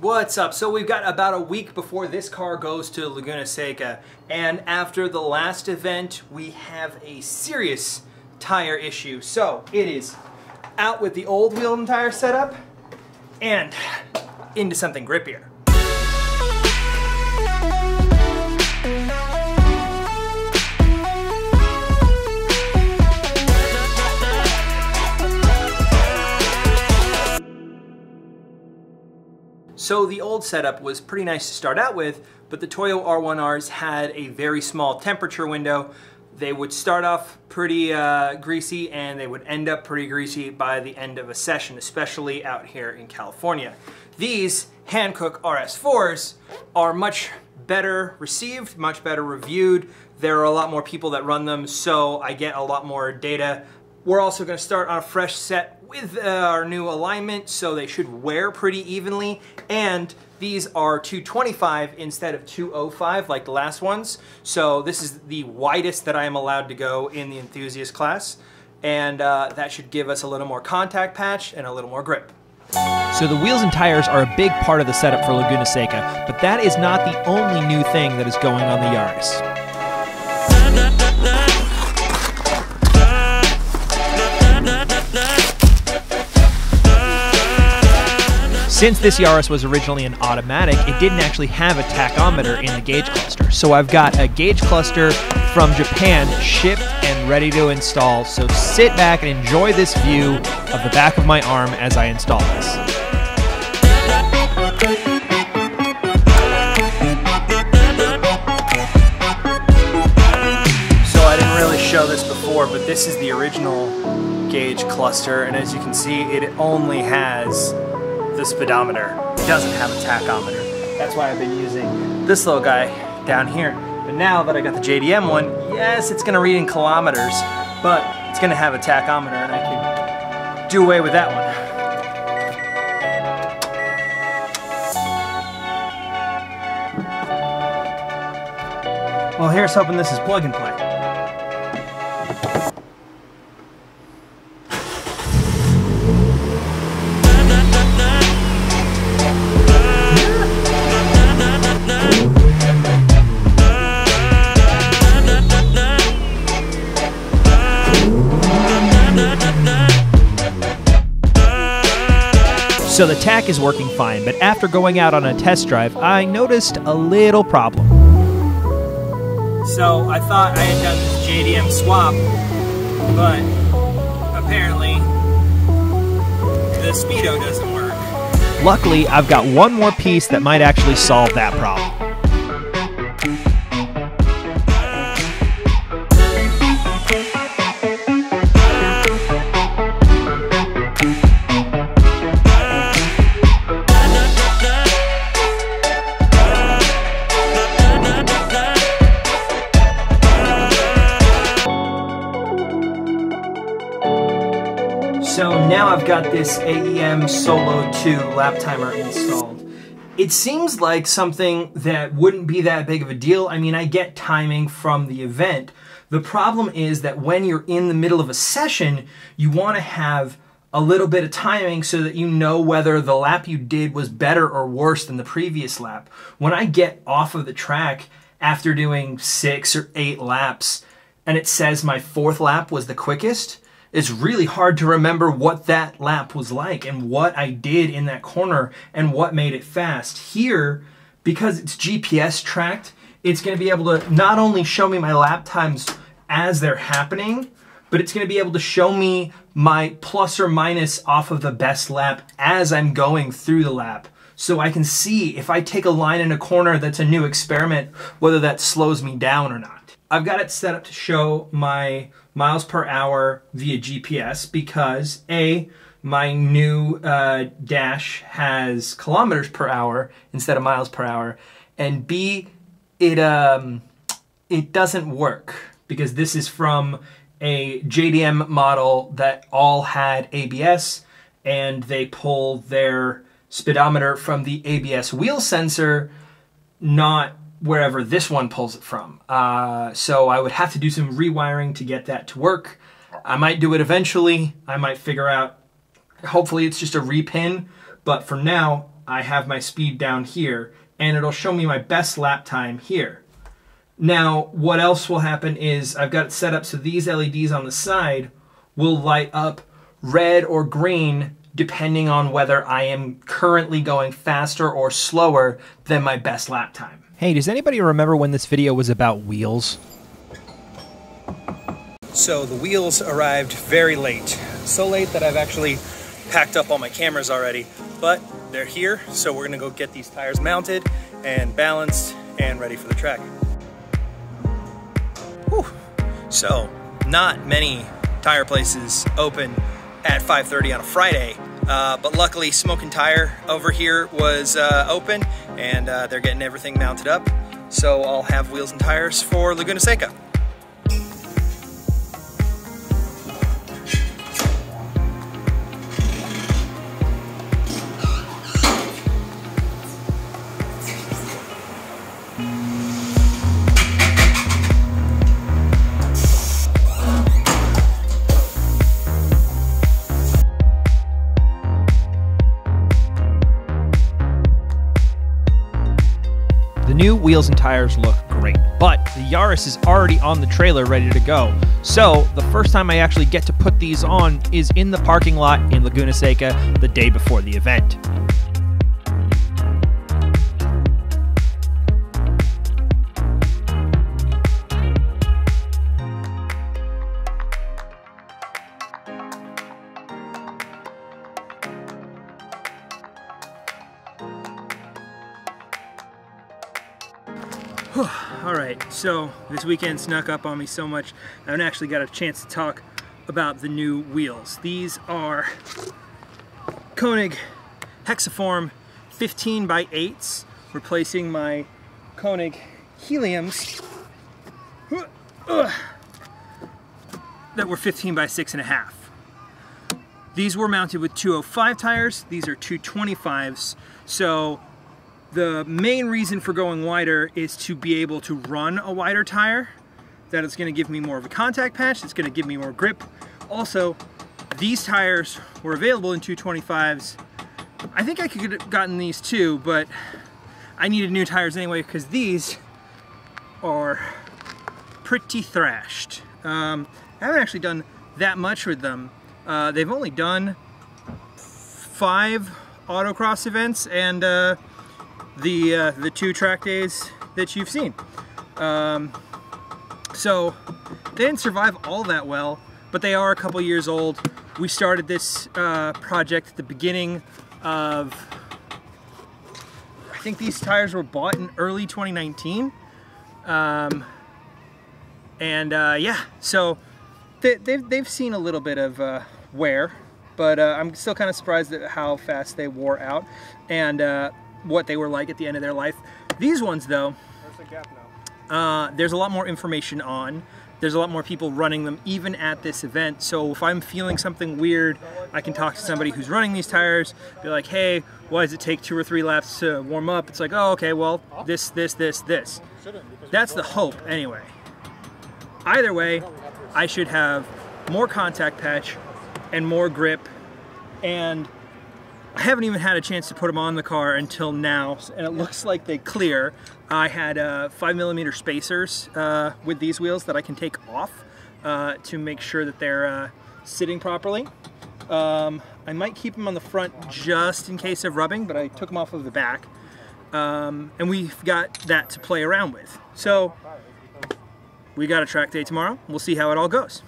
What's up? So we've got about a week before this car goes to Laguna Seca, and after the last event, we have a serious tire issue. So it is out with the old wheel and tire setup, and into something grippier. So the old setup was pretty nice to start out with, but the Toyo R1Rs had a very small temperature window. They would start off pretty uh, greasy and they would end up pretty greasy by the end of a session, especially out here in California. These Hankook RS4s are much better received, much better reviewed. There are a lot more people that run them, so I get a lot more data. We're also gonna start on a fresh set with uh, our new alignment, so they should wear pretty evenly. And these are 225 instead of 205 like the last ones. So this is the widest that I am allowed to go in the enthusiast class. And uh, that should give us a little more contact patch and a little more grip. So the wheels and tires are a big part of the setup for Laguna Seca, but that is not the only new thing that is going on the Yaris. Since this Yaris was originally an automatic, it didn't actually have a tachometer in the gauge cluster. So I've got a gauge cluster from Japan shipped and ready to install. So sit back and enjoy this view of the back of my arm as I install this. So I didn't really show this before, but this is the original gauge cluster, and as you can see, it only has the speedometer. It doesn't have a tachometer. That's why I've been using this little guy down here. But now that I got the JDM one, yes, it's gonna read in kilometers, but it's gonna have a tachometer and I can do away with that one. Well, here's hoping this is plug and play. So the tach is working fine, but after going out on a test drive, I noticed a little problem. So I thought I had done this JDM swap, but apparently the Speedo doesn't work. Luckily, I've got one more piece that might actually solve that problem. Got this AiM Solo 2 lap timer installed. It seems like something that wouldn't be that big of a deal. I mean, I get timing from the event. The problem is that when you're in the middle of a session, you want to have a little bit of timing so that you know whether the lap you did was better or worse than the previous lap. When I get off of the track after doing six or eight laps and it says my fourth lap was the quickest, it's really hard to remember what that lap was like and what I did in that corner and what made it fast. Here, because it's GPS tracked, it's going to be able to not only show me my lap times as they're happening, but it's going to be able to show me my plus or minus off of the best lap as I'm going through the lap. So I can see if I take a line in a corner that's a new experiment, whether that slows me down or not. I've got it set up to show my miles per hour via GPS because A, my new uh, dash has kilometers per hour instead of miles per hour, and B, it um, it doesn't work because this is from a JDM model that all had ABS, and they pull their speedometer from the ABS wheel sensor, not wherever this one pulls it from. Uh, so I would have to do some rewiring to get that to work. I might do it eventually. I might figure out, hopefully it's just a repin, but for now, I have my speed down here, and it'll show me my best lap time here. Now, what else will happen is I've got it set up so these LEDs on the side will light up red or green depending on whether I am currently going faster or slower than my best lap time. Hey, does anybody remember when this video was about wheels? So the wheels arrived very late. So late that I've actually packed up all my cameras already, but they're here. So we're gonna go get these tires mounted and balanced and ready for the track. Whew. So not many tire places open at 5.30 on a Friday, uh, but luckily Smoking Tire over here was uh, open and uh, they're getting everything mounted up. So I'll have wheels and tires for Laguna Seca. The new wheels and tires look great, but the Yaris is already on the trailer ready to go. So the first time I actually get to put these on is in the parking lot in Laguna Seca the day before the event. All right, so this weekend snuck up on me so much, I haven't actually got a chance to talk about the new wheels. These are Konig Hexaform 15 by 8s, replacing my Konig Heliums that were 15 by 6 and a half. These were mounted with 205 tires, these are 225s, so the main reason for going wider is to be able to run a wider tire. That it's going to give me more of a contact patch, it's going to give me more grip. Also, these tires were available in 225s. I think I could have gotten these too, but I needed new tires anyway because these are pretty thrashed. Um, I haven't actually done that much with them. Uh, they've only done five autocross events and uh, the uh, the two track days that you've seen. Um, so they didn't survive all that well, but they are a couple years old. We started this uh, project at the beginning of, I think these tires were bought in early 2019. Um, and uh, yeah, so they, they've, they've seen a little bit of uh, wear, but uh, I'm still kind of surprised at how fast they wore out. And uh, what they were like at the end of their life. These ones, though, uh, there's a lot more information on. There's a lot more people running them even at this event. So if I'm feeling something weird, I can talk to somebody who's running these tires, be like, hey, why does it take two or three laps to warm up? It's like, oh, okay, well, this, this, this, this. That's the hope anyway. Either way, I should have more contact patch and more grip and I haven't even had a chance to put them on the car until now, and it looks like they clear. I had uh, five millimeter spacers uh, with these wheels that I can take off uh, to make sure that they're uh, sitting properly. Um, I might keep them on the front just in case of rubbing, but I took them off of the back. Um, and we've got that to play around with. So we got a track day tomorrow. We'll see how it all goes.